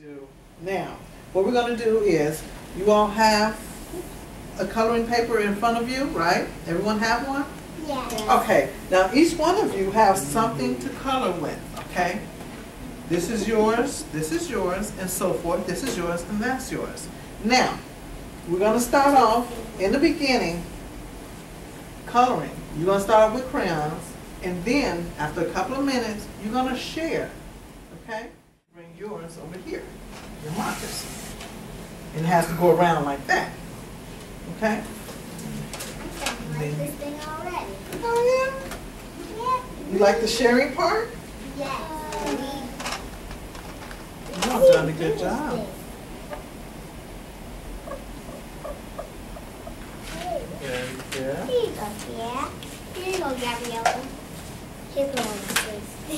do. Now, what we're gonna do is, you all have a coloring paper in front of you, right? Everyone have one? Yeah. Okay, now each one of you have something to color with, okay? This is yours, this is yours, and so forth. This is yours, and that's yours. Now, we're gonna start off in the beginning, coloring. You're gonna start with crayons, and then, after a couple of minutes, you're gonna share, okay? Bring over here, your markers. And it has to go around like that, okay? Like this thing already. Oh, Yeah. yeah? You like the sharing part? Yes. You've done a good job. Very good. Here you go, yeah. Here you go, Gabriella. Here's the one that